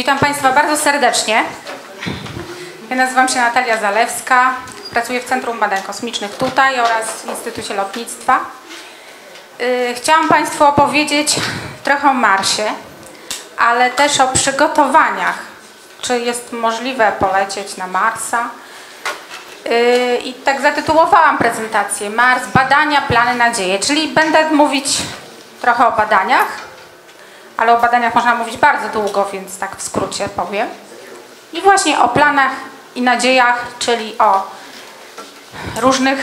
Witam Państwa bardzo serdecznie. Ja nazywam się Natalia Zalewska, pracuję w Centrum Badań Kosmicznych tutaj oraz w Instytucie Lotnictwa. Yy, Chciałam Państwu opowiedzieć trochę o Marsie, ale też o przygotowaniach. Czy jest możliwe polecieć na Marsa? Yy, I tak zatytułowałam prezentację Mars, badania, plany, nadzieje, czyli będę mówić trochę o badaniach, ale o badaniach można mówić bardzo długo, więc tak w skrócie powiem. I właśnie o planach i nadziejach, czyli o różnych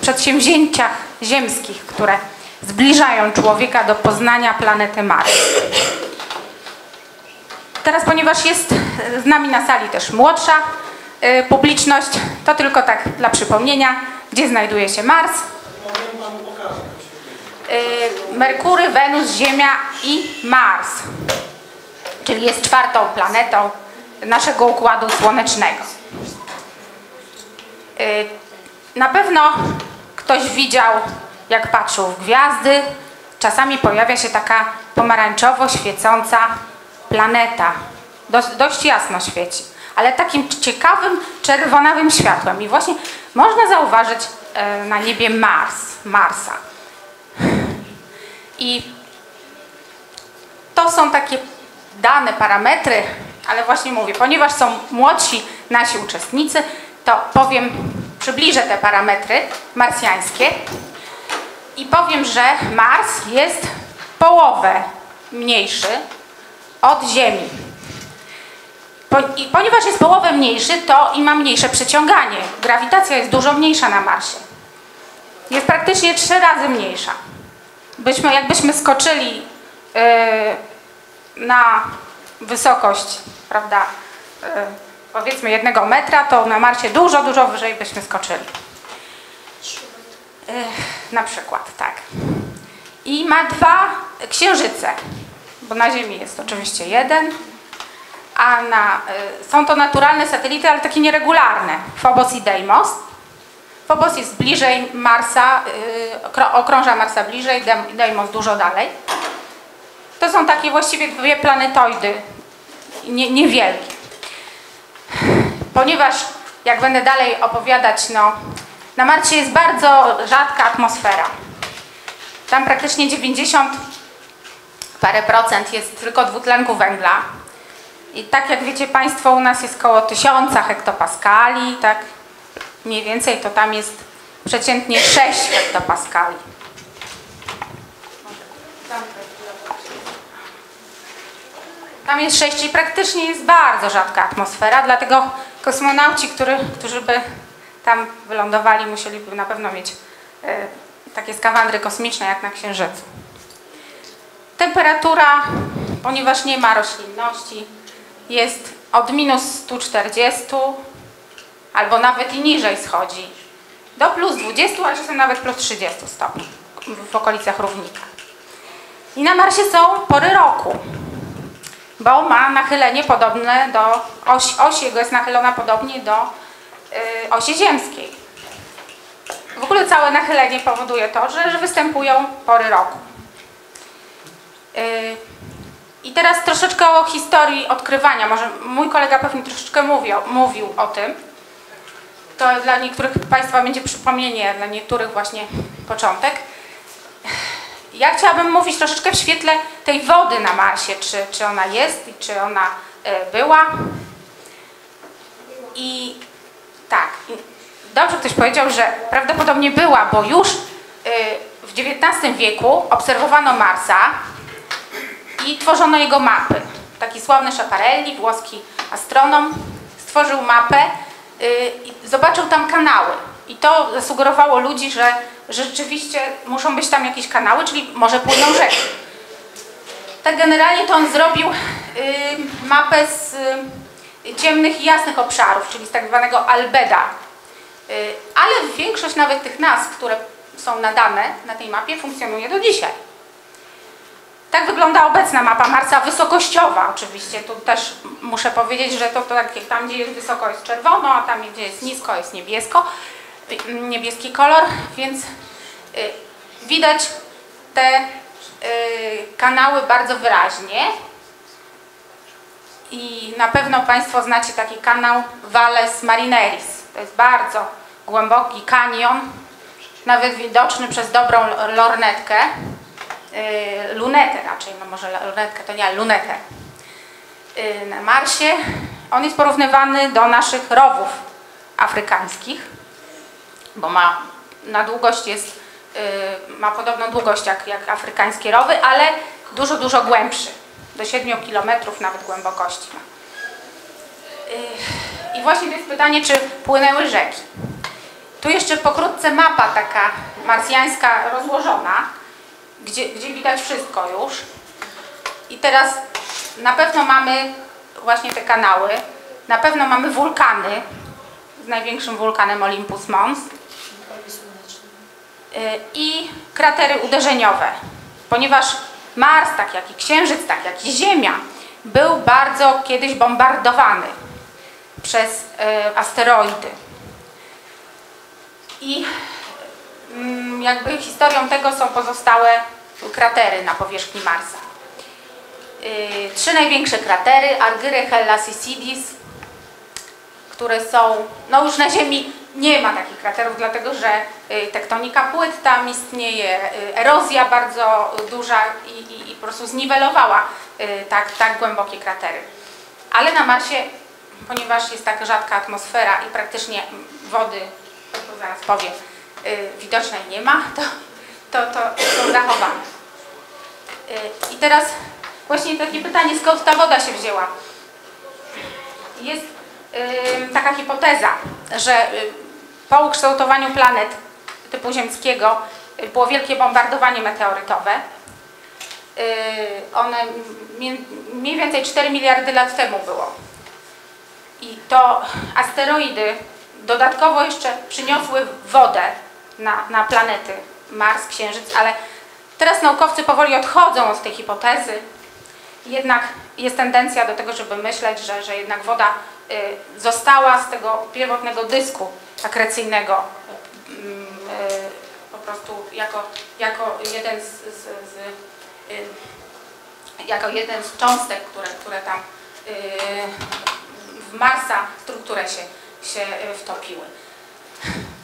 przedsięwzięciach ziemskich, które zbliżają człowieka do poznania planety Mars. Teraz, ponieważ jest z nami na sali też młodsza y, publiczność, to tylko tak dla przypomnienia, gdzie znajduje się Mars, Merkury, Wenus, Ziemia i Mars, czyli jest czwartą planetą naszego Układu Słonecznego. Y, Na pewno ktoś widział, jak patrzył w gwiazdy, czasami pojawia się taka pomarańczowo świecąca planeta. Dość, jasno świeci, ale takim ciekawym, czerwonawym światłem. I właśnie można zauważyć e, na niebie Mars, Marsa. I to są takie dane, parametry, ale właśnie mówię, ponieważ są młodsi nasi uczestnicy, to powiem, przybliżę te parametry marsjańskie i powiem, że Mars jest połowę mniejszy od Ziemi. I ponieważ jest połowę mniejszy, to i ma mniejsze przyciąganie. Grawitacja jest dużo mniejsza na Marsie. Jest praktycznie trzy razy mniejsza. Byśmy, jakbyśmy skoczyli yy, na wysokość, prawda, yy, powiedzmy jednego metra, to na Marsie dużo, dużo wyżej byśmy skoczyli. Yy, na przykład, tak. I ma dwa księżyce, bo na Ziemi jest oczywiście jeden, a na, y, są to naturalne satelity, ale takie nieregularne, Phobos i Deimos. Phobos jest bliżej Marsa, y, okrąża Marsa bliżej, Deimos dużo dalej. To są takie właściwie dwie planetoidy, nie, niewielkie. Ponieważ, jak będę dalej opowiadać, no, na Marsie jest bardzo rzadka atmosfera. Tam praktycznie 90 parę procent jest tylko dwutlenku węgla. I tak jak wiecie Państwo, u nas jest około 1000 hektopaskali, tak mniej więcej to tam jest przeciętnie 6 hektopaskali. Tam jest 6 i praktycznie jest bardzo rzadka atmosfera, dlatego kosmonauci, który, którzy by tam wylądowali, musieliby na pewno mieć e, takie skawandry kosmiczne jak na Księżycu. Temperatura, ponieważ nie ma roślinności, jest od minus 140 albo nawet i niżej schodzi do plus 20, a czasem nawet plus 30 stopni w okolicach równika. I na Marsie są pory roku, bo ma nachylenie podobne do, oś, oś jego jest nachylona podobnie do y, osi ziemskiej. W ogóle całe nachylenie powoduje to, że, że występują pory roku. Y, I teraz troszeczkę o historii odkrywania. Może mój kolega pewnie troszeczkę mówił, mówił o tym. To dla niektórych Państwa będzie przypomnienie, dla niektórych właśnie początek. Ja chciałabym mówić troszeczkę w świetle tej wody na Marsie, czy, czy ona jest i czy ona y, była. I tak, dobrze ktoś powiedział, że prawdopodobnie była, bo już y, w XIX wieku obserwowano Marsa i tworzono jego mapy. Taki sławny Schiaparelli, włoski astronom, stworzył mapę zobaczył tam kanały. I to zasugerowało ludzi, że rzeczywiście muszą być tam jakieś kanały, czyli może płyną rzeki. Tak generalnie to on zrobił y, mapę z y, ciemnych i jasnych obszarów, czyli z tak zwanego albeda. Y, ale większość nawet tych nazw, które są nadane na tej mapie, funkcjonuje do dzisiaj. Tak wygląda obecna mapa Marsa, wysokościowa oczywiście. Tu też muszę powiedzieć, że to, to tak tam, gdzie jest wysoko jest czerwono, a tam, gdzie jest nisko jest niebiesko, y, niebieski kolor, więc y, widać te y, kanały bardzo wyraźnie. I na pewno Państwo znacie taki kanał Valles Marineris. To jest bardzo głęboki kanion, nawet widoczny przez dobrą lornetkę. Yy, lunetę raczej, no może lornetkę to nie, ale lunetę. Yy, na Marsie. On jest porównywany do naszych rowów afrykańskich, bo ma na długość jest, yy, ma podobną długość jak, jak afrykańskie rowy, ale dużo, dużo głębszy. Do 7 km nawet głębokości ma. I właśnie to jest pytanie, czy płynęły rzeki. Tu jeszcze pokrótce mapa taka marsjańska rozłożona, gdzie, gdzie widać wszystko już. I teraz na pewno mamy właśnie te kanały, na pewno mamy wulkany, z największym wulkanem Olympus Mons y, i kratery uderzeniowe, ponieważ Mars, tak jak i Księżyc, tak jak i Ziemia, był bardzo kiedyś bombardowany przez y, asteroidy. I jakby historią tego są pozostałe kratery na powierzchni Marsa. Yy, Trzy największe kratery, Argyre, Hellas i Sidis, które są, no już na Ziemi nie ma takich kraterów, dlatego że y, tektonika płyt tam istnieje, y, erozja bardzo duża i, i, i po prostu zniwelowała y, tak, tak głębokie kratery. Ale na Marsie, ponieważ jest tak rzadka atmosfera i praktycznie wody, to zaraz powiem, y, widocznej nie ma, to, to, to są zachowane. Y, I teraz właśnie takie pytanie, skąd ta woda się wzięła? Jest y, taka hipoteza, że y, po ukształtowaniu planet typu ziemskiego y, było wielkie bombardowanie meteorytowe. Y, one mniej więcej 4 miliardy lat temu było. I to asteroidy dodatkowo jeszcze przyniosły wodę na, na planety Mars, Księżyc, ale teraz naukowcy powoli odchodzą od tej hipotezy. Jednak jest tendencja do tego, żeby myśleć, że, że jednak woda y, została z tego pierwotnego dysku akrecyjnego mm, y, po prostu jako, jako jeden z, z, z y, jako jeden z cząstek, które, które tam y, w Marsa strukturę się, się y, wtopiły.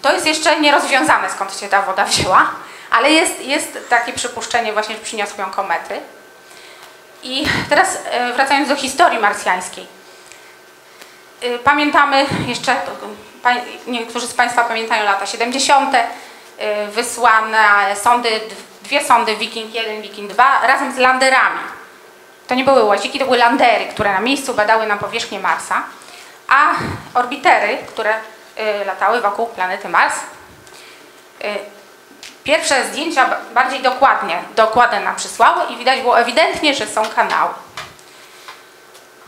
To jest jeszcze nierozwiązane, skąd się ta woda wzięła, ale jest, jest takie przypuszczenie właśnie, że przyniosły ją komety. I teraz e, wracając do historii marsjańskiej. Y, Pamiętamy jeszcze, niektórzy z Państwa pamiętają lata 70. y, Wysłane sondy, dwie sondy Viking 1, Viking 2 razem z landerami. To nie były łaziki, to były landery, które na miejscu badały na powierzchnię Marsa, a orbitery, które latały wokół planety Mars, y, Pierwsze zdjęcia ba- bardziej dokładnie, dokładne nam przysłały i widać było ewidentnie, że są kanały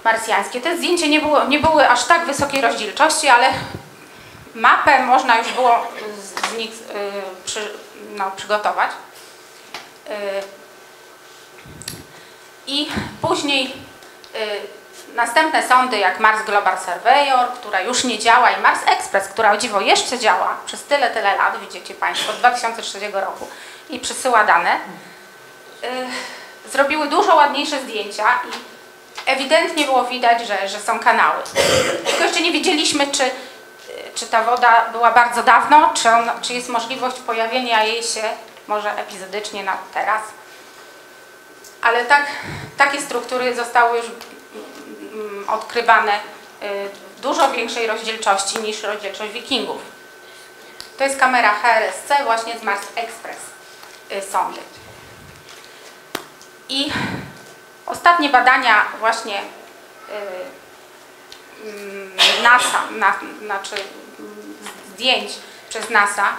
marsjańskie. Te zdjęcia nie, było, nie były aż tak wysokiej rozdzielczości, ale mapę można już było z nich y, przy, no, przygotować. Y, I później y, następne sądy jak Mars Global Surveyor, która już nie działa i Mars Express, która o dziwo jeszcze działa przez tyle, tyle lat, widzicie Państwo, od 2003 roku i przesyła dane, y, zrobiły dużo ładniejsze zdjęcia i ewidentnie było widać, że, że są kanały. Tylko jeszcze nie wiedzieliśmy, czy, czy ta woda była bardzo dawno, czy, on, czy jest możliwość pojawienia jej się może epizodycznie na teraz. Ale tak, takie struktury zostały już odkrywane y, w dużo większej rozdzielczości niż rozdzielczość wikingów. To jest kamera HRSC właśnie z Mars Express y, sondy. I ostatnie badania właśnie y, mm, NASA, na, znaczy mm, zdjęć przez NASA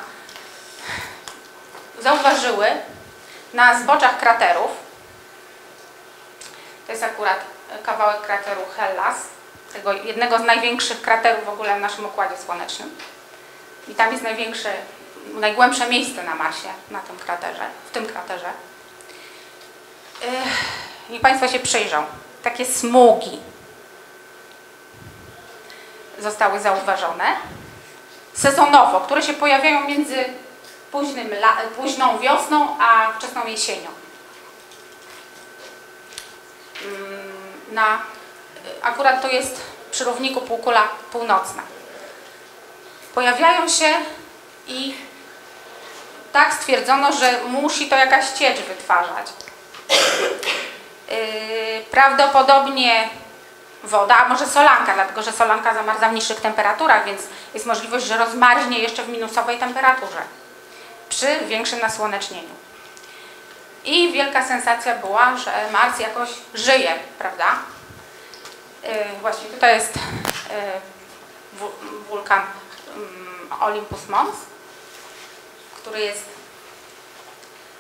zauważyły na zboczach kraterów, to jest akurat kawałek krateru Hellas, tego jednego z największych kraterów w ogóle w naszym Układzie Słonecznym. I tam jest największe, najgłębsze miejsce na Marsie, na tym kraterze, w tym kraterze. Niech Państwo się przyjrzą. Takie smugi zostały zauważone sezonowo, które się pojawiają między późnym, późną wiosną a wczesną jesienią. Mm, Na akurat to jest przy równiku półkula północna. Pojawiają się i tak stwierdzono, że musi to jakaś ciecz wytwarzać. Yy, prawdopodobnie woda, a może solanka, dlatego że solanka zamarza w niższych temperaturach, więc jest możliwość, że rozmarznie jeszcze w minusowej temperaturze przy większym nasłonecznieniu. I wielka sensacja była, że Mars jakoś żyje, prawda? Yy, właśnie tutaj jest yy, wulkan yy, Olympus Mons, który jest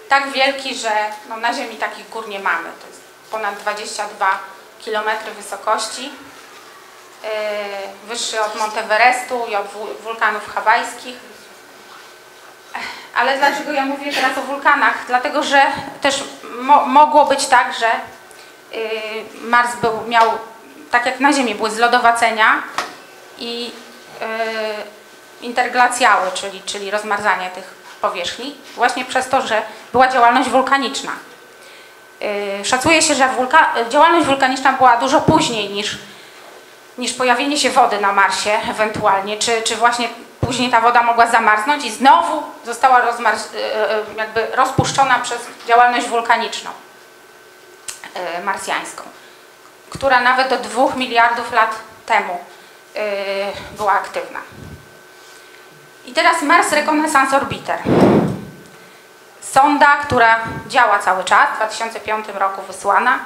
tak wielki, że no, na Ziemi takich gór nie mamy. To jest ponad 22 km wysokości, yy, wyższy od Monteverestu i od wulkanów hawajskich. Ale dlaczego ja mówię teraz o wulkanach? Dlatego, że też mo mogło być tak, że yy, Mars był, miał, tak jak na Ziemi, były zlodowacenia i yy, interglacjały, czyli, czyli rozmarzanie tych powierzchni, właśnie przez to, że była działalność wulkaniczna. Yy, szacuje się, że wulka działalność wulkaniczna była dużo później niż, niż pojawienie się wody na Marsie ewentualnie, czy, czy właśnie później ta woda mogła zamarznąć i znowu została yy, jakby rozpuszczona przez działalność wulkaniczną yy, marsjańską, która nawet do 2 miliardów lat temu była aktywna. I teraz Mars Reconnaissance Orbiter. Sonda, która działa cały czas, w 2005 roku wysłana.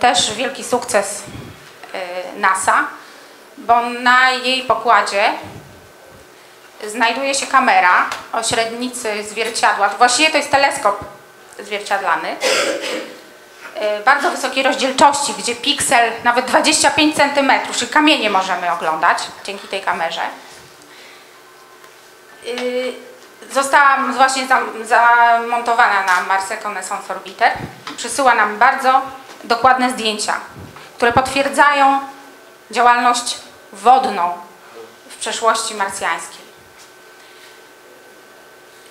Też wielki sukces NASA, bo na jej pokładzie znajduje się kamera o średnicy zwierciadła. Właściwie to jest teleskop zwierciadlany. Y, bardzo wysokiej rozdzielczości, gdzie piksel nawet 25 cm, czyli kamienie możemy oglądać dzięki tej kamerze. Y, została właśnie zamontowana na Mars Reconnaissance Orbiter. Przysyła nam bardzo dokładne zdjęcia, które potwierdzają działalność wodną w przeszłości marsjańskiej.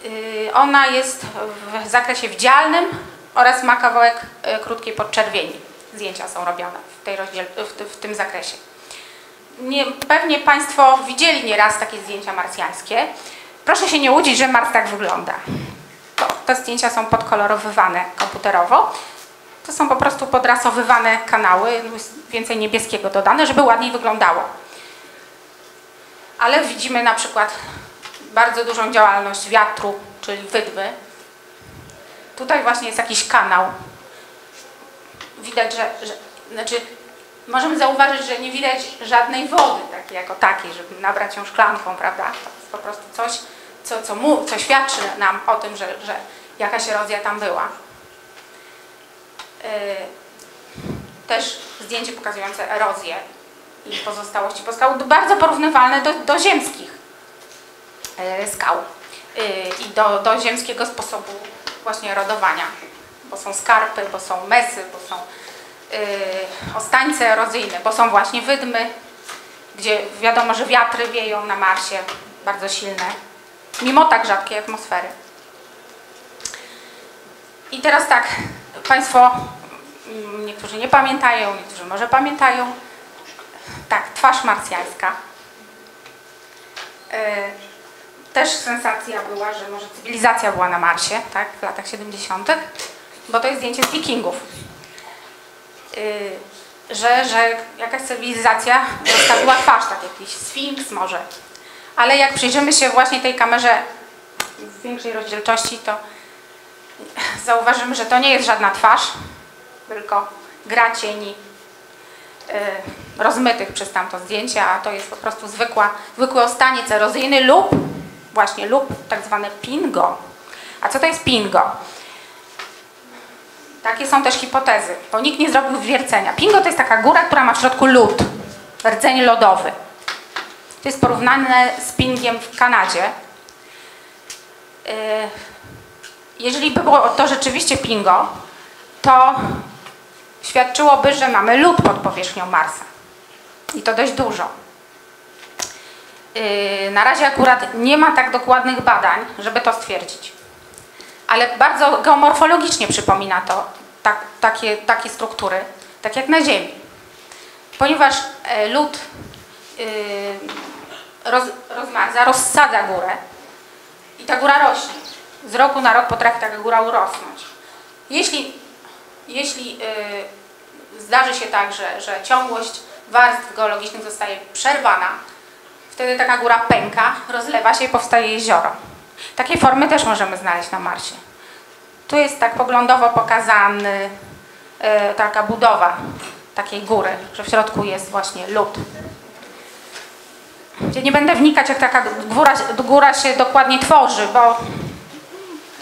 Y, ona jest w zakresie wdzialnym oraz ma kawałek y, krótkiej podczerwieni. Zdjęcia są robione w, tej rozdziel, w, w tym zakresie. Nie, pewnie Państwo widzieli nieraz takie zdjęcia marsjańskie. Proszę się nie łudzić, że Mars tak wygląda. To, te zdjęcia są podkolorowywane komputerowo. To są po prostu podrasowywane kanały, więcej niebieskiego dodane, żeby ładniej wyglądało. Ale widzimy na przykład bardzo dużą działalność wiatru, czyli wydmy. Tutaj właśnie jest jakiś kanał. Widać, że, że znaczy możemy zauważyć, że nie widać żadnej wody takiej jako takiej, żeby nabrać ją szklanką, prawda? To jest po prostu coś, co, co, mu, co świadczy nam o tym, że, że jakaś erozja tam była. Yy, też zdjęcie pokazujące erozję i pozostałości po skał, bardzo porównywalne do, do ziemskich skał yy, i do, do ziemskiego sposobu właśnie rodowania, bo są skarpy, bo są mesy, bo są yy, ostańce erozyjne, bo są właśnie wydmy, gdzie wiadomo, że wiatry wieją na Marsie bardzo silne mimo tak rzadkiej atmosfery. I teraz tak, Państwo, mm, niektórzy nie pamiętają, niektórzy może pamiętają, tak, twarz marsjańska. Też sensacja była, że może cywilizacja była na Marsie, tak, w latach 70., bo to jest zdjęcie z wikingów. E, że, że jakaś cywilizacja zostawiła twarz, tak jakiś sfinks może, ale jak przyjrzymy się właśnie tej kamerze w większej rozdzielczości, to zauważymy, że to nie jest żadna twarz, tylko gra cieni y, rozmytych przez tamto zdjęcie, a to jest po prostu zwykła, zwykły ostaniec erozyjny lub właśnie lub tak zwane pingo. A co to jest pingo? Takie są też hipotezy, bo nikt nie zrobił wiercenia. Pingo to jest taka góra, która ma w środku lód, rdzeń lodowy. To jest porównane z pingiem w Kanadzie. Y, jeżeli by było to rzeczywiście pingo, to świadczyłoby, że mamy lód pod powierzchnią Marsa. I to dość dużo. Y, na razie akurat nie ma tak dokładnych badań, żeby to stwierdzić. Ale bardzo geomorfologicznie przypomina to tak, takie, takie struktury, tak jak na Ziemi. ponieważ e, lód y, roz, rozmarza, rozsadza górę i ta góra rośnie. Z roku na rok potrafi taka góra urosnąć. Jeśli, jeśli y, zdarzy się tak, że, że ciągłość warstw geologicznych zostaje przerwana, wtedy taka góra pęka, rozlewa się i powstaje jezioro. Takie formy też możemy znaleźć na Marsie. Tu jest tak poglądowo pokazany y, taka budowa takiej góry, że w środku jest właśnie lód. Ja nie będę wnikać, jak taka góra, góra się dokładnie tworzy, bo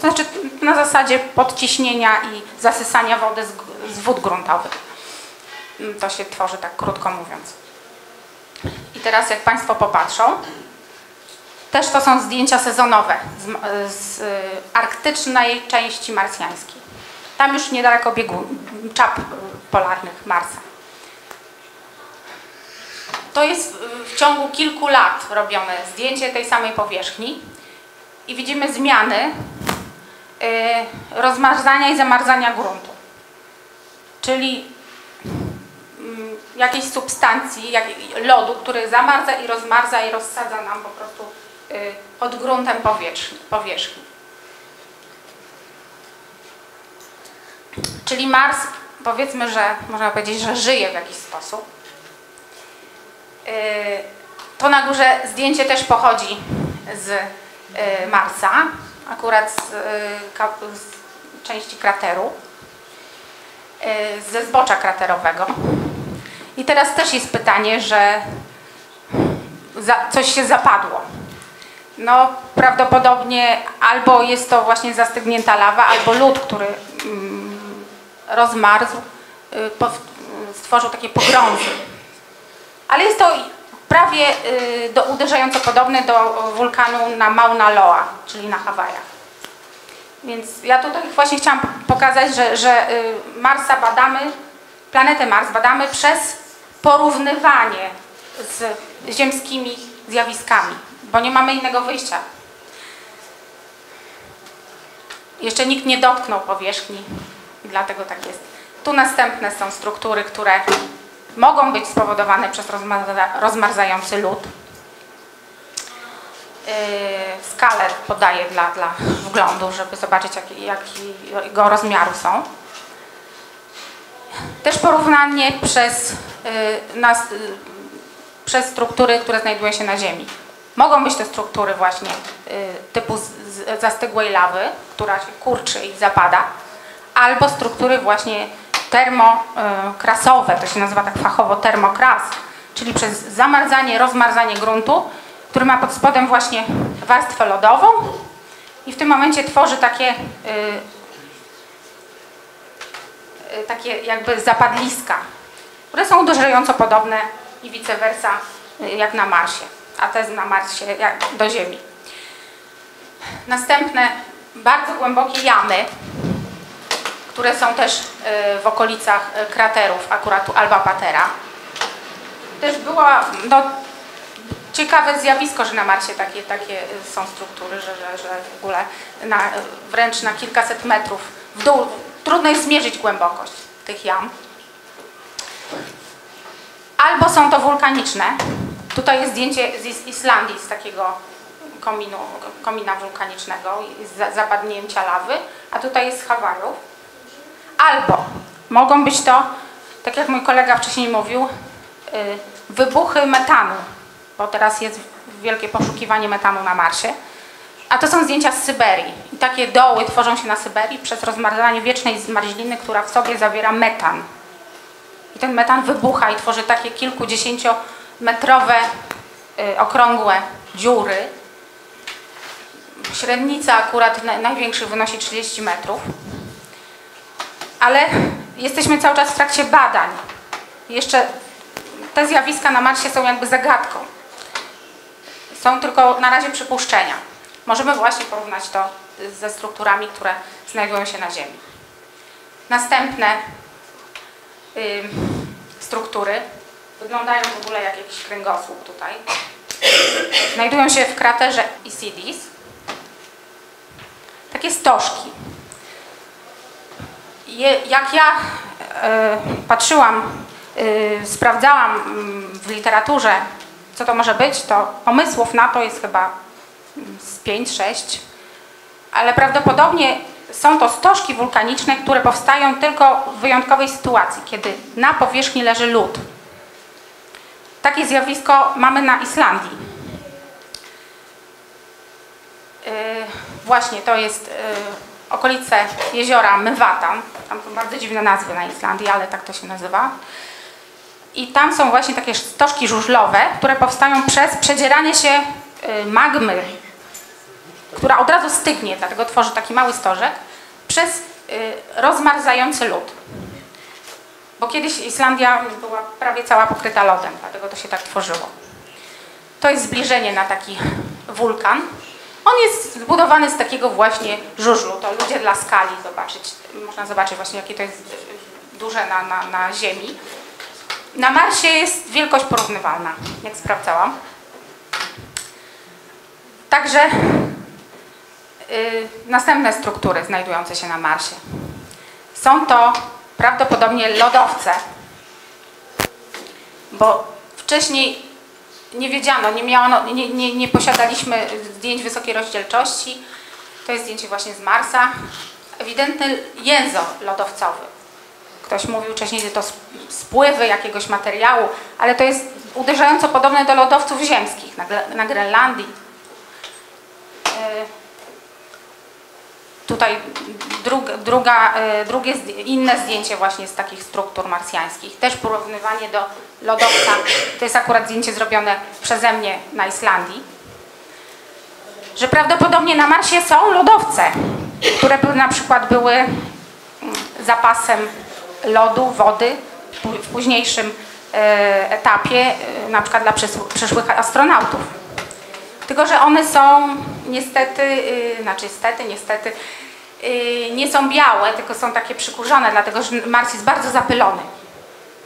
to znaczy na zasadzie podciśnienia i zasysania wody z, z wód gruntowych. To się tworzy tak krótko mówiąc. Teraz jak Państwo popatrzą, też to są zdjęcia sezonowe z, z y, arktycznej części marsjańskiej. Tam już niedaleko biegu czap polarnych Marsa. To jest y, w ciągu kilku lat robione zdjęcie tej samej powierzchni i widzimy zmiany y, rozmarzania i zamarzania gruntu. Czyli jakiejś substancji, jak, lodu, który zamarza i rozmarza i rozsadza nam po prostu y, pod gruntem powierzchni. powierzchni. Czyli Mars, powiedzmy, że można powiedzieć, że żyje w jakiś sposób. Y, To na górze zdjęcie też pochodzi z y, Marsa, akurat z, z części krateru, ze zbocza kraterowego. I teraz też jest pytanie, że za, coś się zapadło. No prawdopodobnie albo jest to właśnie zastygnięta lawa, albo lód, który mm, rozmarzł, y, pow- stworzył takie pogrąże. Ale jest to prawie y, do, uderzająco podobne do wulkanu na Mauna Loa, czyli na Hawajach. Więc ja tutaj właśnie chciałam pokazać, że, że y, Marsa badamy, planetę Mars badamy przez porównywanie z ziemskimi zjawiskami, bo nie mamy innego wyjścia. Jeszcze nikt nie dotknął powierzchni dlatego tak jest. Tu następne są struktury, które mogą być spowodowane przez rozmarza, rozmarzający lód. Yy, skalę podaję dla, dla wglądu, żeby zobaczyć jaki, jakiego rozmiaru są. Też porównanie przez, yy, nas, yy, przez struktury, które znajdują się na Ziemi. Mogą być to struktury właśnie yy, typu zastygłej lawy, która się kurczy i zapada, albo struktury właśnie termokrasowe, to się nazywa tak fachowo termokras, czyli przez zamarzanie, rozmarzanie gruntu, który ma pod spodem właśnie warstwę lodową i w tym momencie tworzy takie, y, y, takie jakby zapadliska, które są uderzająco podobne i vice versa y, jak na Marsie, a te na Marsie jak do Ziemi. Następne bardzo głębokie jamy, które są też y, w okolicach y, kraterów akurat Alba Patera. Też była no, ciekawe zjawisko, że na Marsie takie, takie y, są struktury, że, że, że w ogóle na, wręcz na kilkaset metrów w dół trudno jest zmierzyć głębokość tych jam. Albo są to wulkaniczne. Tutaj jest zdjęcie z Is- Islandii, z takiego kominu, komina wulkanicznego, z zapadnięcia lawy, a tutaj jest z Hawajów. Albo mogą być to, tak jak mój kolega wcześniej mówił, y, wybuchy metanu, bo teraz jest wielkie poszukiwanie metanu na Marsie. A to są zdjęcia z Syberii. I takie doły tworzą się na Syberii przez rozmarzanie wiecznej zmarzliny, która w sobie zawiera metan. I ten metan wybucha i tworzy takie kilkudziesięciometrowe, y, okrągłe dziury. Średnica akurat na, największych wynosi 30 metrów ale jesteśmy cały czas w trakcie badań. Jeszcze te zjawiska na Marsie są jakby zagadką. Są tylko na razie przypuszczenia. Możemy właśnie porównać to ze strukturami, które znajdują się na Ziemi. Następne ym, struktury wyglądają w ogóle jak jakiś kręgosłup tutaj. Znajdują się w kraterze Isidis. Takie stożki. Je, jak ja e, patrzyłam y, sprawdzałam mm, w literaturze, co to może być, to pomysłów na to jest chyba z 5-6, ale prawdopodobnie są to stożki wulkaniczne, które powstają tylko w wyjątkowej sytuacji, kiedy na powierzchni leży lód. Takie zjawisko mamy na Islandii. Yy, właśnie to jest yy, okolice jeziora Mywatan. Tam są bardzo dziwne nazwy na Islandii, ale tak to się nazywa. I tam są właśnie takie stożki żużlowe, które powstają przez przedzieranie się yy, magmy, która od razu stygnie, dlatego tworzy taki mały stożek, przez rozmarzający lód. Bo kiedyś Islandia była prawie cała pokryta lodem, dlatego to się tak tworzyło. To jest zbliżenie na taki wulkan. On jest zbudowany z takiego właśnie żużlu. To ludzie dla skali zobaczyć. Można zobaczyć właśnie, jakie to jest duże na, na, na Ziemi. Na Marsie jest wielkość porównywalna, jak sprawdzałam. Także następne struktury znajdujące się na Marsie. Są to prawdopodobnie lodowce, bo wcześniej nie wiedziano, nie, miano, nie, nie, nie posiadaliśmy zdjęć wysokiej rozdzielczości. To jest zdjęcie właśnie z Marsa. Ewidentny jęzo lodowcowy. Ktoś mówił wcześniej, że to spływy jakiegoś materiału, ale to jest uderzająco podobne do lodowców ziemskich na, na Grenlandii. Tutaj druga, druga, e, drugie, inne zdjęcie właśnie z takich struktur marsjańskich. Też porównywanie do lodowca. To jest akurat zdjęcie zrobione przeze mnie na Islandii. Że prawdopodobnie na Marsie są lodowce, które na przykład były mm, zapasem lodu, wody w późniejszym e, etapie, e, na przykład dla przyszłych astronautów. Tylko, że one są niestety, yy, znaczy niestety, niestety, yy, nie są białe, tylko są takie przykurzone, dlatego że Mars jest bardzo zapylony.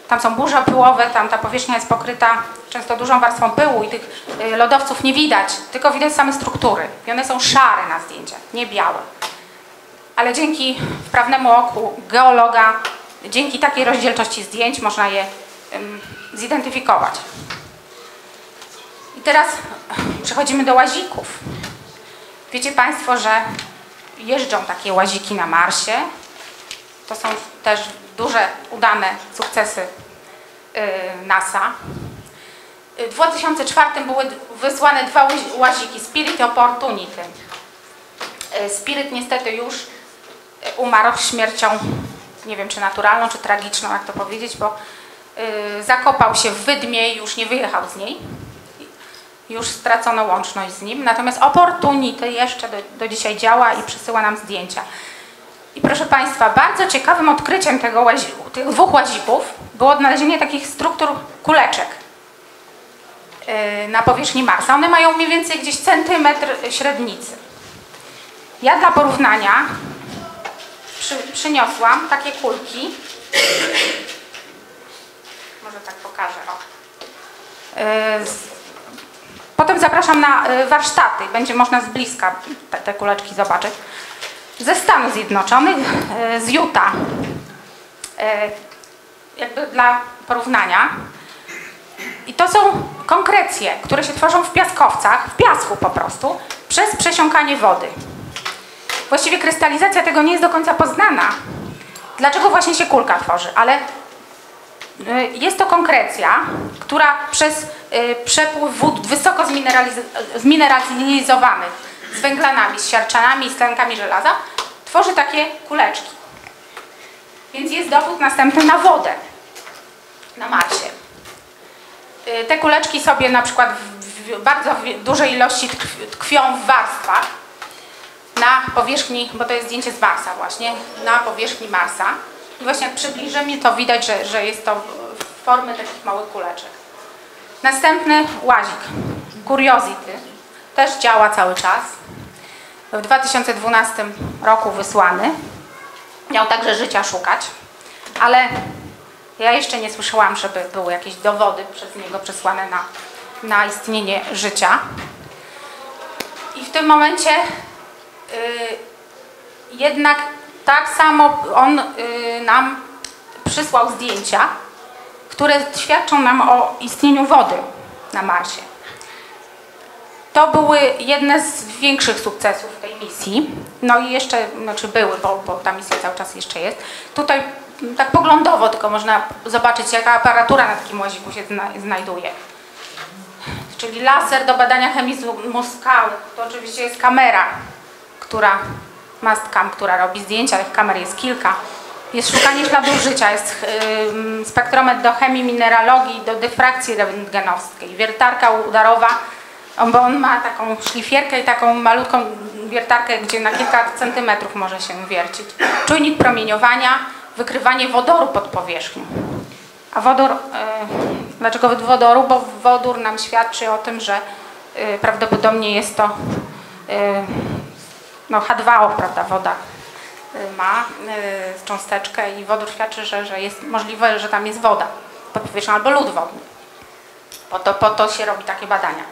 Tam są burze pyłowe, tam ta powierzchnia jest pokryta często dużą warstwą pyłu i tych yy, lodowców nie widać, tylko widać same struktury. I one są szare na zdjęciach, nie białe. Ale dzięki wprawnemu oku geologa, dzięki takiej rozdzielczości zdjęć można je zidentyfikować. Teraz przechodzimy do łazików. Wiecie Państwo, że jeżdżą takie łaziki na Marsie. To są też duże, udane sukcesy y, NASA. W 2004 były wysłane dwa łaziki, Spirit i Opportunity. Y, Spirit niestety już y, umarł śmiercią, nie wiem czy naturalną, czy tragiczną, jak to powiedzieć, bo zakopał się w Wydmie i już nie wyjechał z niej już stracono łączność z nim, natomiast Opportunity jeszcze do, do dzisiaj działa i przysyła nam zdjęcia. I proszę Państwa, bardzo ciekawym odkryciem tego łaziku, tych dwóch łazików było odnalezienie takich struktur kuleczek yy, na powierzchni Marsa. One mają mniej więcej gdzieś centymetr średnicy. Ja dla porównania przy, przyniosłam takie kulki. Może tak pokażę. O. Potem zapraszam na y, warsztaty, będzie można z bliska te, te kuleczki zobaczyć. Ze Stanów Zjednoczonych, y, z Utah. Y, jakby dla porównania. I to są konkrecje, które się tworzą w piaskowcach, w piasku po prostu, przez przesiąkanie wody. Właściwie krystalizacja tego nie jest do końca poznana. Dlaczego właśnie się kulka tworzy? Ale jest to konkrecja, która przez przepływ wód wysoko zmineralizowanych z węglanami, z siarczanami, z tlenkami żelaza, tworzy takie kuleczki. Więc jest dowód następny na wodę na Marsie. Y, te kuleczki sobie na przykład w bardzo dużej ilości tkwią w warstwach na powierzchni, bo to jest zdjęcie z Marsa właśnie, na powierzchni Marsa. I właśnie jak przybliżymy, to widać, że, że jest to formy takich małych kuleczek. Następny łazik, Curiosity, też działa cały czas. W 2012 roku wysłany. Miał także życia szukać, ale ja jeszcze nie słyszałam, żeby były jakieś dowody przez niego przesłane na, na istnienie życia. I w tym momencie yy, jednak tak samo on yy, nam przysłał zdjęcia które świadczą nam o istnieniu wody na Marsie. To były jedne z większych sukcesów tej misji. No i jeszcze, znaczy były, bo, bo ta misja cały czas jeszcze jest. Tutaj m, tak poglądowo tylko można zobaczyć, jaka aparatura na takim łaziku się zna, znajduje. Czyli laser do badania chemizmu skał. To oczywiście jest kamera, która, mastcam, która robi zdjęcia. Tych kamer jest kilka. Jest szukanie śladów życia, jest ym, spektrometr do chemii, mineralogii, do dyfrakcji rentgenowskiej, wiertarka udarowa, bo on ma taką szlifierkę i taką malutką wiertarkę, gdzie na kilka centymetrów może się wiercić. Czujnik promieniowania, wykrywanie wodoru pod powierzchnią. A wodór, y, dlaczego wodoru? Bo wodór nam świadczy o tym, że y, prawdopodobnie jest to y, no H2O, prawda, woda ma y, cząsteczkę i wodór świadczy, że, że jest możliwe, że tam jest woda powierzchnią albo lód wodny. Po to, po to się robi takie badania.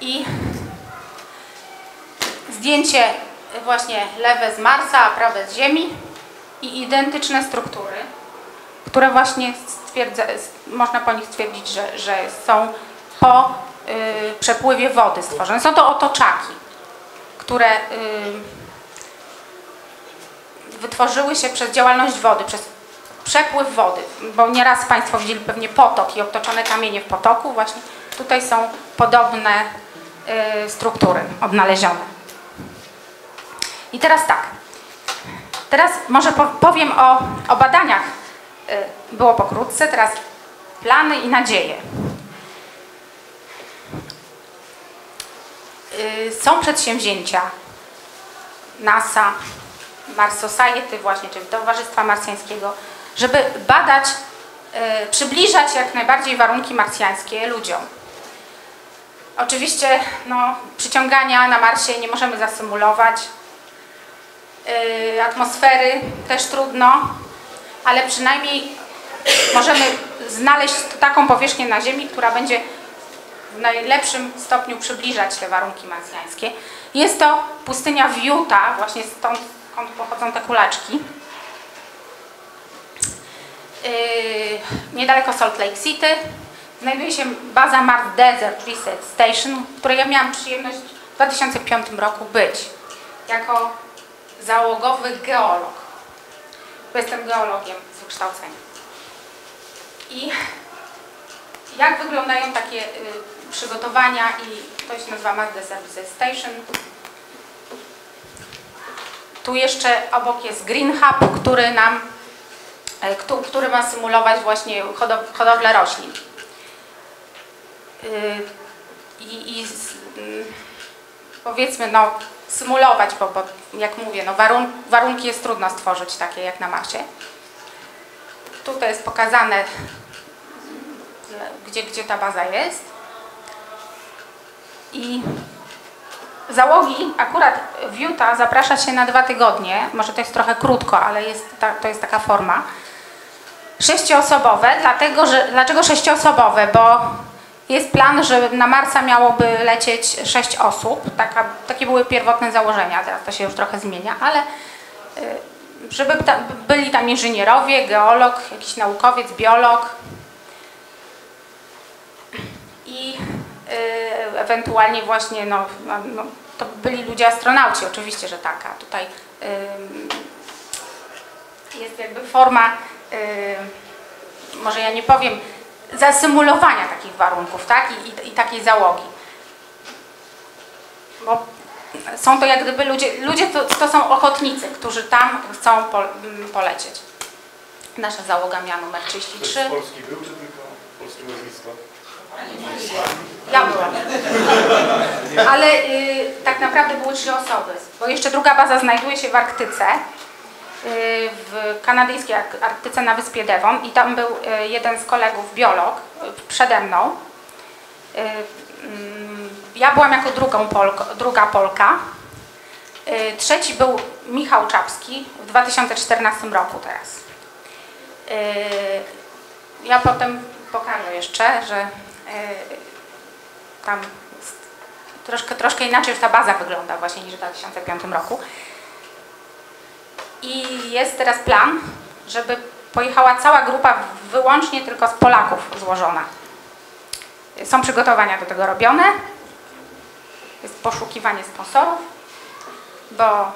I zdjęcie właśnie lewe z Marsa, a prawe z Ziemi i identyczne struktury, które właśnie można po nich stwierdzić, że, że są po y, przepływie wody stworzone. Są to otoczaki, które y, wytworzyły się przez działalność wody, przez przepływ wody, bo nieraz Państwo widzieli pewnie potok i obtoczone kamienie w potoku, właśnie tutaj są podobne y, struktury odnalezione. I teraz tak, teraz może po- powiem o, o badaniach, y, było pokrótce, teraz plany i nadzieje. Y, Są przedsięwzięcia NASA, Mars Society właśnie, czyli Towarzystwa Marsjańskiego, żeby badać, y, przybliżać jak najbardziej warunki marsjańskie ludziom. Oczywiście no, przyciągania na Marsie nie możemy zasymulować, y, atmosfery też trudno, ale przynajmniej możemy znaleźć taką powierzchnię na Ziemi, która będzie w najlepszym stopniu przybliżać te warunki marsjańskie. Jest to pustynia w Utah, właśnie stąd skąd pochodzą te kulaczki. Yy, niedaleko Salt Lake City znajduje się baza Mars Desert Research Station, w której ja miałam przyjemność w 2005 roku być jako załogowy geolog. Jestem geologiem z wykształcenia. I jak wyglądają takie y, przygotowania i to się nazywa Mars Desert Research Station. Tu jeszcze obok jest Green Hub, który nam, e, któ- który ma symulować właśnie hodow- hodowlę roślin. Y, I, i mm, powiedzmy, no, symulować, bo, bo jak mówię, no, warun, warunki jest trudno stworzyć takie jak na Marsie. Tutaj jest pokazane, gdzie, gdzie ta baza jest. I Załogi akurat w Utah zaprasza się na dwa tygodnie, może to jest trochę krótko, ale jest ta, to jest taka forma. Sześcioosobowe, dlatego że, dlaczego sześcioosobowe? Bo jest plan, że na Marsa miałoby lecieć sześć osób, Taka, takie były pierwotne założenia, teraz to się już trochę zmienia, ale y, żeby ta, byli tam inżynierowie, geolog, jakiś naukowiec, biolog i ewentualnie właśnie, no, no, no, to byli ludzie astronauci, oczywiście, że tak, a tutaj jest jakby forma, y, może ja nie powiem, zasymulowania takich warunków, tak, I, i, i takiej załogi. Bo są to jak gdyby ludzie, ludzie to, to są ochotnicy, którzy tam chcą po, polecieć. Nasza załoga miała numer 33. Ktoś z Polski był, czy tylko polskie nazwisko? Ja byłam. Ale y, tak naprawdę były trzy osoby, bo jeszcze druga baza znajduje się w Arktyce, y, w kanadyjskiej Ark- Arktyce na wyspie Devon i tam był y, jeden z kolegów, biolog, y, przede mną. Y, mm, ja byłam jako drugą Polko, druga Polka. Y, trzeci był Michał Czapski w 2014 roku teraz. Ja potem pokażę jeszcze, że tam jest troszkę, troszkę inaczej już ta baza wygląda właśnie niż w 2005 roku. I jest teraz plan, żeby pojechała cała grupa wyłącznie tylko z Polaków złożona. Są przygotowania do tego robione. Jest poszukiwanie sponsorów, bo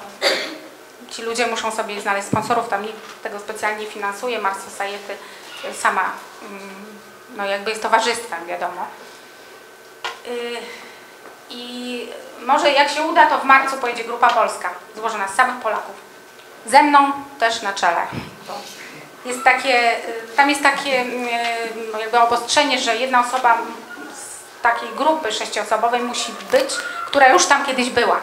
ci ludzie muszą sobie znaleźć sponsorów, tam nikt tego specjalnie nie finansuje. Mars Society sama, mm, no jakby jest towarzystwem, wiadomo. Y, I może jak się uda, to w marcu pojedzie grupa polska, złożona z samych Polaków. Ze mną też na czele. Jest takie, y, tam jest takie y, jakby obostrzenie, że jedna osoba z takiej grupy sześcioosobowej musi być, która już tam kiedyś była.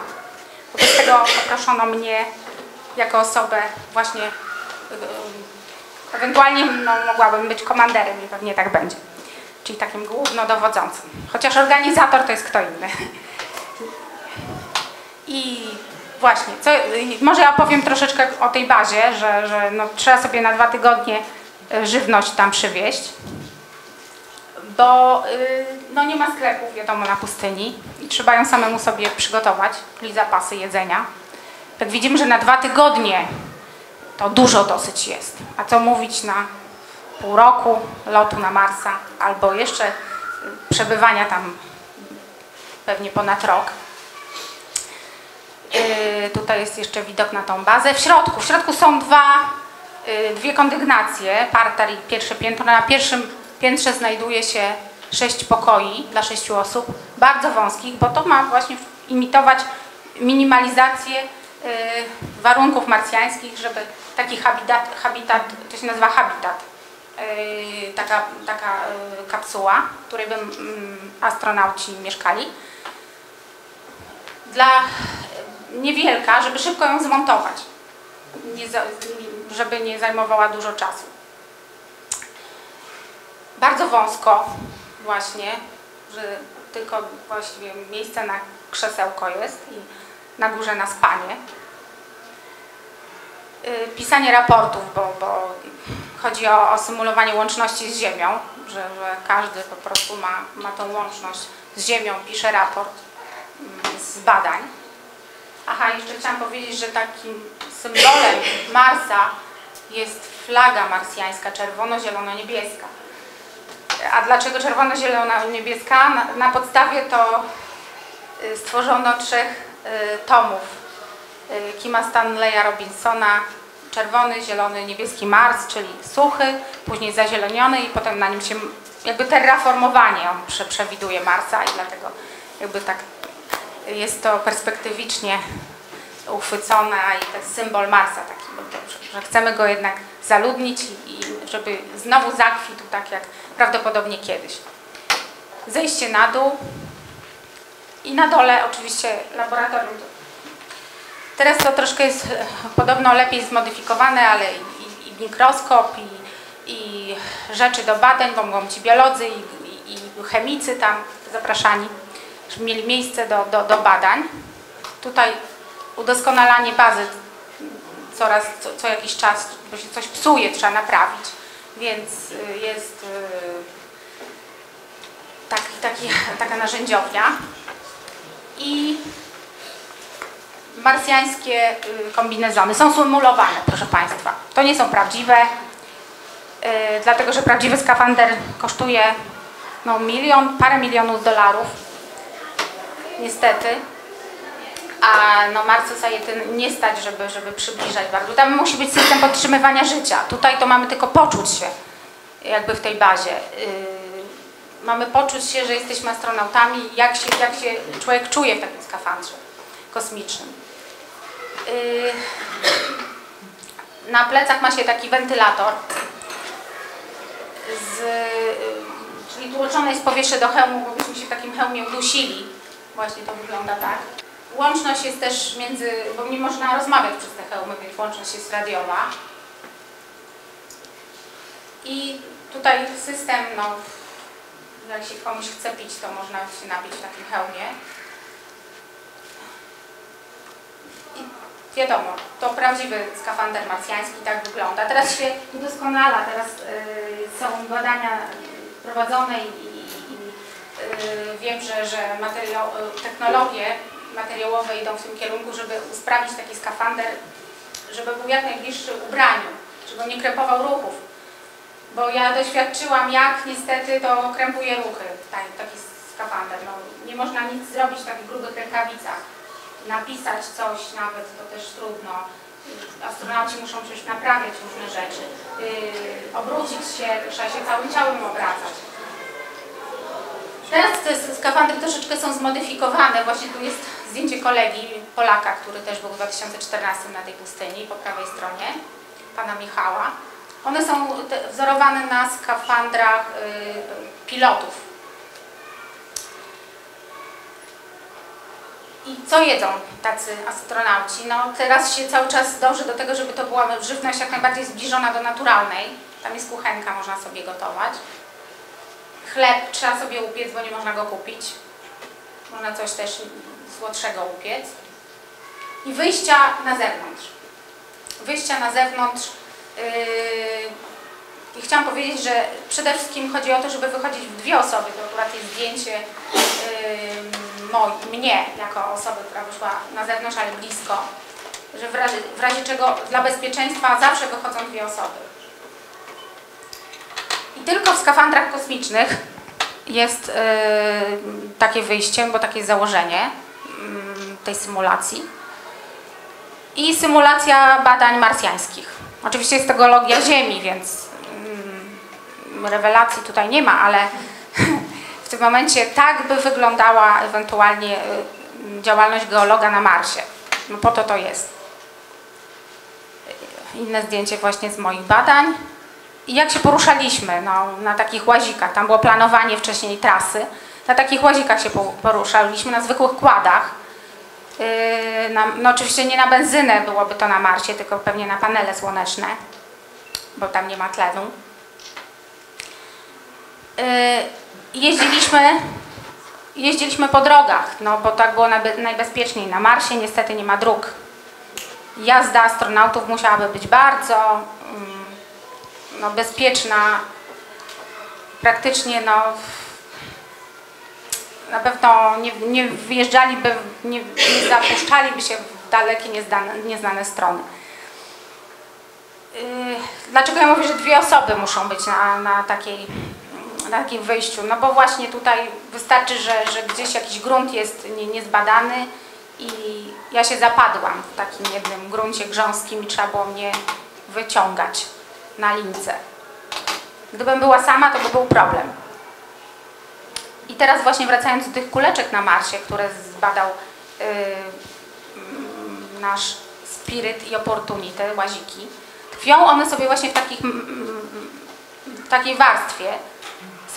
Wobec tego poproszono mnie jako osobę właśnie, ewentualnie no, mogłabym być komanderem i pewnie tak będzie. Czyli takim głównodowodzącym. Chociaż organizator to jest kto inny. I właśnie, co, może ja opowiem troszeczkę o tej bazie, że, że no, trzeba sobie na dwa tygodnie y, żywność tam przywieźć, bo y, no, nie ma sklepów, wiadomo, na pustyni i trzeba ją samemu sobie przygotować, czyli zapasy jedzenia. Jak widzimy, że na dwa tygodnie to dużo dosyć jest. A co mówić na pół roku lotu na Marsa albo jeszcze przebywania tam pewnie ponad rok. Yy, tutaj jest jeszcze widok na tą bazę. W środku, w środku są dwa, yy, dwie kondygnacje, parter i pierwsze piętro. Na pierwszym piętrze znajduje się sześć pokoi dla sześciu osób, bardzo wąskich, bo to ma właśnie imitować minimalizację warunków marsjańskich, żeby taki habitat, habitat to się nazywa habitat, yy, taka, taka yy, kapsuła, w której by mm, astronauci mieszkali. Dla niewielka, żeby szybko ją zmontować, nie żeby nie zajmowała dużo czasu. Bardzo wąsko właśnie, że tylko właściwie miejsce na krzesełko jest i na górze na spanie. Y, Pisanie raportów, bo, bo chodzi o, o symulowanie łączności z Ziemią, że, że każdy po prostu ma, ma tą łączność z Ziemią, pisze raport mm, z badań. Aha, jeszcze chciałam powiedzieć, że takim symbolem Marsa jest flaga marsjańska, czerwono-zielono-niebieska. A dlaczego czerwono-zielono-niebieska? Na, na podstawie to y, stworzono trzech tomów y, Kima Stanleya Robinsona czerwony, zielony, niebieski Mars, czyli suchy, później zazieleniony i potem na nim się jakby terraformowanie on prze, przewiduje Marsa i dlatego jakby tak jest to perspektywicznie uchwycona i jest symbol Marsa taki, że chcemy go jednak zaludnić i żeby znowu zakwitł tak jak prawdopodobnie kiedyś. Zejście na dół i na dole oczywiście laboratorium. Teraz to troszkę jest e, podobno lepiej zmodyfikowane, ale i, i mikroskop i, i rzeczy do badań, mogą ci biolodzy i, i, chemicy tam zapraszani żeby mieli miejsce do, do, do badań. Tutaj udoskonalanie bazy coraz, co, co jakiś czas, bo się coś psuje, trzeba naprawić, więc y, jest y, taki, taki, taka narzędziownia. I marsjańskie y, kombinezony są symulowane, proszę Państwa. To nie są prawdziwe, dlatego że prawdziwy skafander kosztuje no, milion, parę milionów dolarów niestety. A no Mars Society nie stać, żeby, żeby przybliżać bardzo. Tam musi być system podtrzymywania życia. Tutaj to mamy tylko poczuć się jakby w tej bazie. Mamy poczuć się, że jesteśmy astronautami, jak się, jak się człowiek czuje w takim skafandrze kosmicznym. Yy, na plecach ma się taki wentylator, z, yy, czyli tłoczone jest powietrze do hełmu, bo byśmy się w takim hełmie udusili Właśnie to wygląda tak. Łączność jest też między, bo nie można rozmawiać przez te hełmy, więc łączność jest radiowa. I tutaj system, no, jak się komuś chce pić, to można się napić w takim hełmie. I wiadomo, to prawdziwy skafander marsjański tak wygląda. Teraz się udoskonala, teraz yy, są badania prowadzone i Y, wiem, że, że y, technologie materiałowe idą w tym kierunku, żeby usprawnić taki skafander, żeby był jak najbliższy ubraniu, żeby nie krępował ruchów. Bo ja doświadczyłam, jak niestety to krępuje ruchy, taki, skafander. No, nie można nic zrobić w takich grubych rękawicach. Napisać coś nawet, to też trudno. Astronauci muszą przecież naprawiać różne rzeczy. Yy, obrócić się, trzeba się całym ciałem obracać. Teraz te skafandry troszeczkę są zmodyfikowane. Właśnie tu jest zdjęcie kolegi Polaka, który też był w 2014 na tej pustyni po prawej stronie, pana Michała. One są wzorowane na skafandrach y, pilotów. I co jedzą tacy astronauci? No teraz się cały czas dąży do tego, żeby to była żywność jak najbardziej zbliżona do naturalnej. Tam jest kuchenka, można sobie gotować. Chleb trzeba sobie upiec, bo nie można go kupić. Można coś też słodszego upiec. I wyjścia na zewnątrz. Wyjścia na zewnątrz. Yy, chciałam powiedzieć, że przede wszystkim chodzi o to, żeby wychodzić w dwie osoby. To akurat jest zdjęcie yy, moj, mnie jako osoby, która wyszła na zewnątrz, ale blisko. Że w razie, w razie czego dla bezpieczeństwa zawsze wychodzą dwie osoby. I tylko w skafandrach kosmicznych jest e, takie wyjście, bo takie jest założenie mm, tej symulacji. I symulacja badań marsjańskich. Oczywiście jest to geologia Ziemi, więc rewelacji tutaj nie ma, ale w tym momencie tak by wyglądała ewentualnie e, działalność geologa na Marsie. No po to to jest. Inne zdjęcie właśnie z moich badań. I jak się poruszaliśmy no, na takich łazikach, tam było planowanie wcześniej trasy, na takich łazikach się po- poruszaliśmy, na zwykłych kładach. Yy, na, no oczywiście nie na benzynę byłoby to na Marsie, tylko pewnie na panele słoneczne, bo tam nie ma tlenu. Yy, jeździliśmy, jeździliśmy po drogach, no bo tak było najbe- najbezpieczniej. Na Marsie niestety nie ma dróg. Jazda astronautów musiałaby być bardzo mm, no, bezpieczna, praktycznie no, na pewno nie, nie wyjeżdżaliby, nie, nie zapuszczaliby się w dalekie, nieznane, nieznane strony. Yy, Dlaczego ja mówię, że dwie osoby muszą być na, na, takiej, na takim wyjściu? No bo właśnie tutaj wystarczy, że, że gdzieś jakiś grunt jest nie, niezbadany i ja się zapadłam w takim jednym gruncie grząskim i trzeba było mnie wyciągać na lince. Gdybym była sama, to by był problem. I teraz właśnie wracając do tych kuleczek na Marsie, które zbadał yy, mm, nasz Spirit i Opportunity, łaziki, tkwią one sobie właśnie w takich, mm, mm, w takiej warstwie.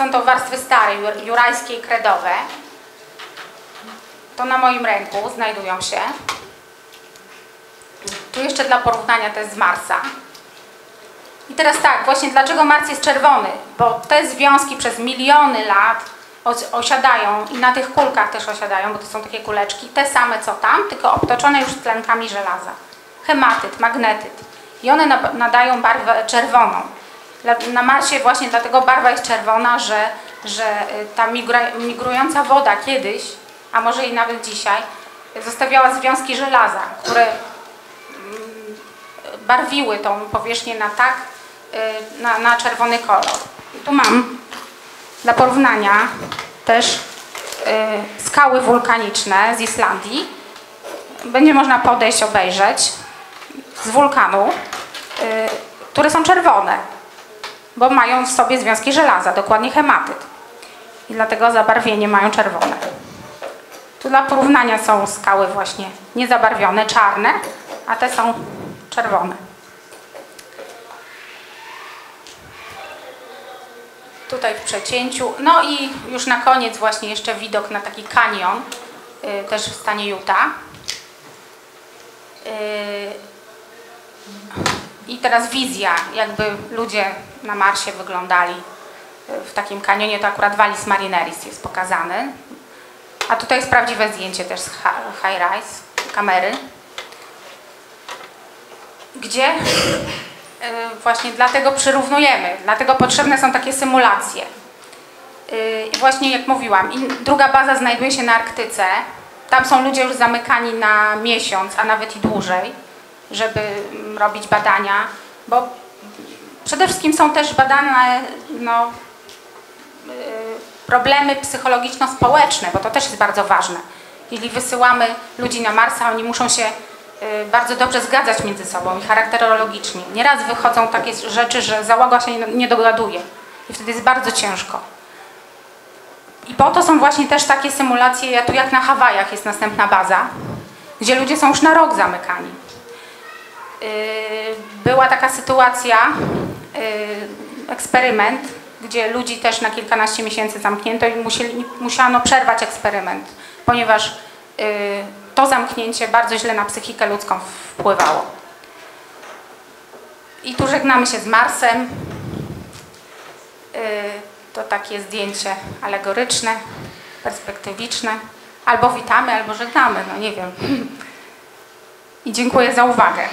Są to warstwy stare, jur- jurajskie i kredowe. To na moim ręku znajdują się. Tu jeszcze dla porównania to jest z Marsa. I teraz tak, właśnie dlaczego Mars jest czerwony? Bo te związki przez miliony lat os- osiadają i na tych kulkach też osiadają, bo to są takie kuleczki, te same co tam, tylko obtoczone już tlenkami żelaza. Hematyt, magnetyt. I one na- nadają barwę czerwoną. Na Marsie właśnie dlatego barwa jest czerwona, że, że y, ta migrująca woda kiedyś, a może i nawet dzisiaj, zostawiała związki żelaza, które barwiły tą powierzchnię na tak, y, na, na czerwony kolor. I tu mam dla porównania też y, skały wulkaniczne z Islandii. Będzie można podejść, obejrzeć z wulkanu, które są czerwone, bo mają w sobie związki żelaza, dokładnie hematyt. I dlatego zabarwienie mają czerwone. Tu dla porównania są skały właśnie niezabarwione, czarne, a te są czerwone. Tutaj w przecięciu. No i już na koniec właśnie jeszcze widok na taki kanion, y, też w stanie Utah. Y, I teraz wizja, jakby ludzie na Marsie wyglądali w takim kanionie, to akurat Vallis Marineris jest pokazany. A tutaj jest prawdziwe zdjęcie też z ha- high rise kamery gdzie y, właśnie dlatego przyrównujemy, dlatego potrzebne są takie symulacje. Y, I właśnie jak mówiłam, druga baza znajduje się na Arktyce. Tam są ludzie już zamykani na miesiąc, a nawet i dłużej, żeby mm, robić badania, bo Przede wszystkim są też badane no, y, problemy psychologiczno-społeczne, bo to też jest bardzo ważne. Jeśli wysyłamy ludzi na Marsa, oni muszą się y, bardzo dobrze zgadzać między sobą i charakterologicznie. Nieraz wychodzą takie rzeczy, że załoga się nie dogaduje i wtedy jest bardzo ciężko. I po to są właśnie też takie symulacje, ja tu jak na Hawajach jest następna baza, gdzie ludzie są już na rok zamykani. Yy, Była taka sytuacja, yy, eksperyment, gdzie ludzi też na kilkanaście miesięcy zamknięto i musieli, musiano przerwać eksperyment, ponieważ yy, to zamknięcie bardzo źle na psychikę ludzką wpływało. I tu żegnamy się z Marsem. To takie zdjęcie alegoryczne, perspektywiczne. Albo witamy, albo żegnamy, no nie wiem. I dziękuję za uwagę.